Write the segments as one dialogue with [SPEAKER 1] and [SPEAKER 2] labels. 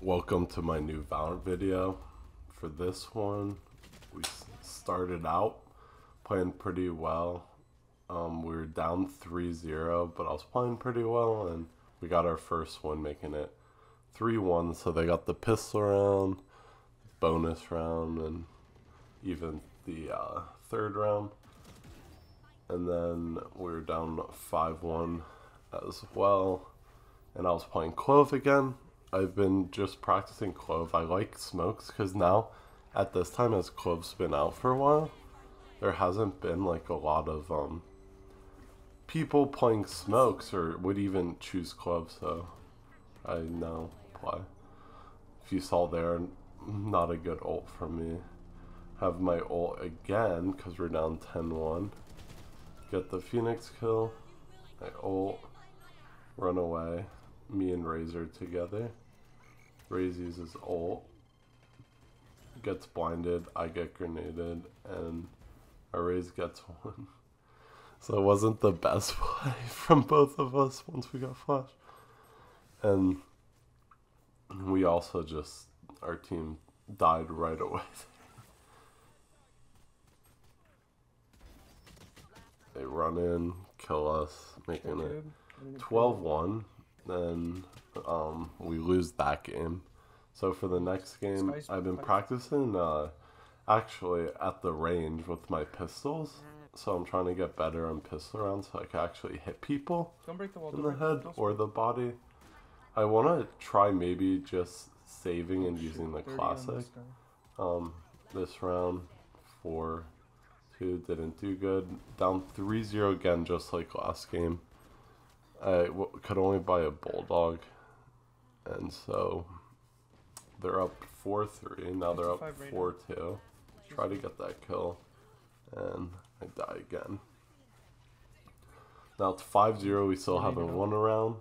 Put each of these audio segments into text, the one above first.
[SPEAKER 1] Welcome to my new Valorant video. For this one, we started out playing pretty well. Um, we were down 3-0, but I was playing pretty well, and we got our first one, making it 3-1. So they got the pistol round, bonus round, and even the uh, third round. And then we were down 5-1 as well. And I was playing Clove again. I've been just practicing Clove. I like smokes because now, at this time, as Clove's been out for a while, there hasn't been like a lot of um people playing smokes or would even choose Clove. So I now play. If you saw there, not a good ult for me. Have my ult again because we're down 10-1. Get the Phoenix kill. I ult. Run away me and Raze together. Raze uses ult, gets blinded, I get grenaded, and Raze gets one. So it wasn't the best play from both of us once we got flash. And we also just, our team died right away. they run in, kill us, making it 12 1 then um, we lose that game. So for the next game i've been practicing uh, actually at the range with my pistols. So i'm trying to get better on pistol rounds so i can actually hit people
[SPEAKER 2] Don't break the wall.
[SPEAKER 1] in the
[SPEAKER 2] break the
[SPEAKER 1] head or the body. I want to try maybe just saving and using the classic.
[SPEAKER 2] this
[SPEAKER 1] um, this round, four, two didn't do good. Down 3-0 again, just like last game. I w- could only buy a bulldog, and so they're up 4-3. Now they're up 4-2. Try to get that kill, and I die again. Now it's 5-0. We still haven't won a round,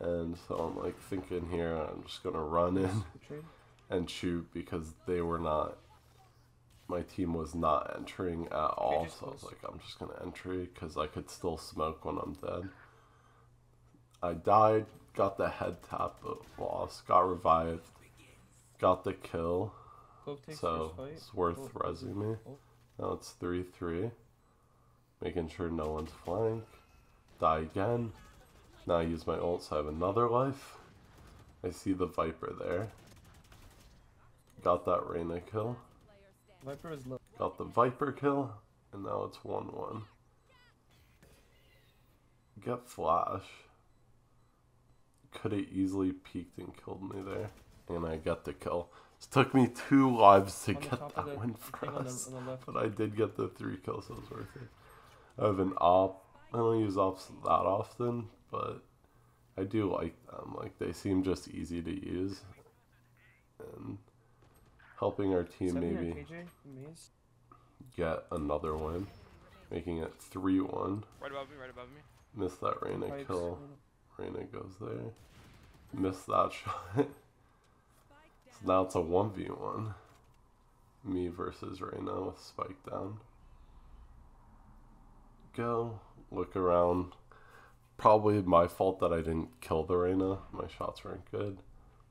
[SPEAKER 1] and so I'm like thinking here. I'm just gonna run in and shoot because they were not my team was not entering at all so i was like i'm just gonna entry because i could still smoke when i'm dead i died got the head tap but lost got revived got the kill. So it's worth
[SPEAKER 2] Clove-
[SPEAKER 1] resing me.
[SPEAKER 2] Oh.
[SPEAKER 1] now it's 3-3 making sure no one's flank. Die again. Now i use my ult so i have another life. I see the viper there. Got that Reyna kill.
[SPEAKER 2] Viper is low.
[SPEAKER 1] Got the Viper kill, and now it's 1 1. Get Flash. Could have easily peeked and killed me there. And I got the kill. It took me two lives to
[SPEAKER 2] On
[SPEAKER 1] get that
[SPEAKER 2] the
[SPEAKER 1] win
[SPEAKER 2] thing
[SPEAKER 1] for
[SPEAKER 2] on the,
[SPEAKER 1] us.
[SPEAKER 2] on the.
[SPEAKER 1] But I did get the three kills, so it was worth it. I have an op. I don't use ops that often, but I do like them. Like, they seem just easy to use. And helping our team
[SPEAKER 2] 70
[SPEAKER 1] maybe get another win, making it 3 1.
[SPEAKER 3] Right above me, right above me.
[SPEAKER 1] Miss that Reyna
[SPEAKER 2] Pipes.
[SPEAKER 1] kill. Reyna goes there. Miss that shot. so now it's a 1v1. Me versus Reyna with Spike down. Go. Look around. Probably my fault that I didn't kill the Reyna. My shots weren't good.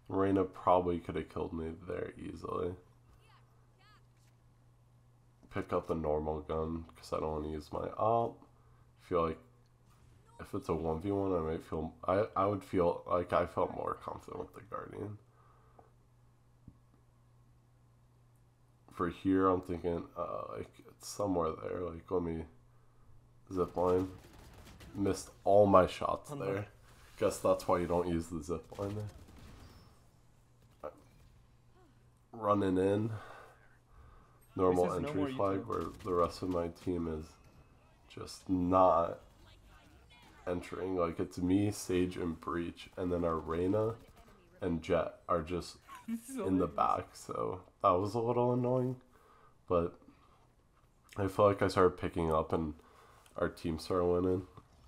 [SPEAKER 1] Reyna probably could have killed me there easily. Pick up the normal gun because I don't want to use my op. Feel like if it's a 1v1 I might feel I, I would feel like I felt more confident with the Guardian. For here I'm thinking uh like it's somewhere there, like let me zip line. Missed all my shots
[SPEAKER 2] the-
[SPEAKER 1] there. Guess that's why you don't use the zip line there. Running in. Normal
[SPEAKER 2] says no
[SPEAKER 1] entry flag where the rest of my team is just not entering. Like it's me, Sage, and Breach, and then our Reyna and Jett are just in the back. So that was a little annoying, but I feel like I started picking up and our team started winning.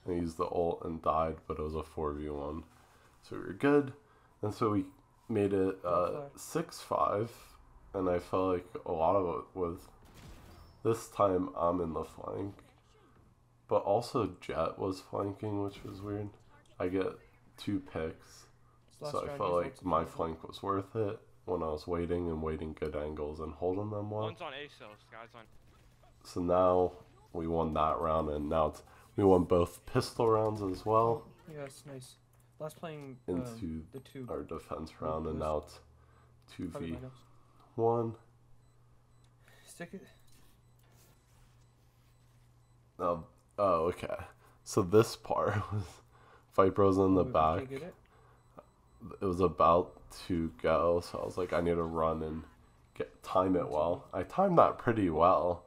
[SPEAKER 1] I used the ult and died, but it was a four v one, so we were good. And so we made it uh, six five, and I felt like a lot of it was this time I'm in the flank, but also Jett was flanking, which was weird. I get two picks,
[SPEAKER 2] Last
[SPEAKER 1] so I felt like my flank was worth it when I was waiting and waiting good angles and holding them well.
[SPEAKER 3] One's on A cells, guys on.
[SPEAKER 1] So now we won that round, and now it's, we won both pistol rounds as well
[SPEAKER 2] want. Yes, nice. Last playing um,
[SPEAKER 1] into
[SPEAKER 2] the two.
[SPEAKER 1] our defense round, and now it's two v one.
[SPEAKER 2] Stick it.
[SPEAKER 1] Oh, oh, okay. So this part was was in the
[SPEAKER 2] we
[SPEAKER 1] back.
[SPEAKER 2] it?
[SPEAKER 1] It was about to go, so I was like, I need to run and get time it well. I timed that pretty well.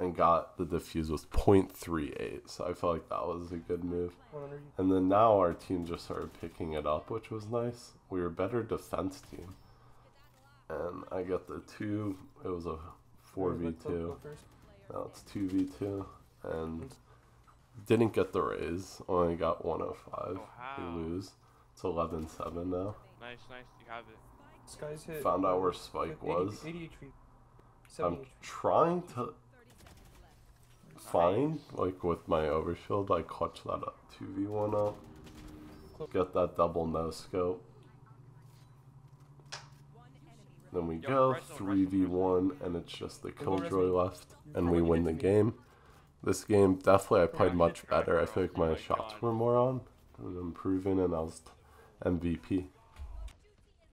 [SPEAKER 1] And got the defuse with 0.38, so I felt like that was a good move.
[SPEAKER 2] One under you.
[SPEAKER 1] And then now our team just started picking it up, which was nice. We were a better defense team. And I got the two, it was a
[SPEAKER 2] Where's my cloak
[SPEAKER 1] 4v2.
[SPEAKER 2] Go?
[SPEAKER 1] Now it's 2v2. And didn't get the raise, only got 105.
[SPEAKER 3] wow.
[SPEAKER 1] We lose. It's 11 7 now.
[SPEAKER 3] Nice, nice. You have it.
[SPEAKER 2] Skye's hit.
[SPEAKER 1] Found out where Spike
[SPEAKER 2] 80
[SPEAKER 1] was.
[SPEAKER 2] 80 HP. 70
[SPEAKER 1] I'm trying to find, like with my overshield, I clutch that up 2v1 up. Get that double no scope. Then we go
[SPEAKER 3] wrestle, wrestle,
[SPEAKER 1] 3v1 and it's just the killjoy left and we win the game. This game definitely I played much better. I feel like
[SPEAKER 3] oh
[SPEAKER 1] my
[SPEAKER 3] my
[SPEAKER 1] shots were more on. I was improving and I was MVP.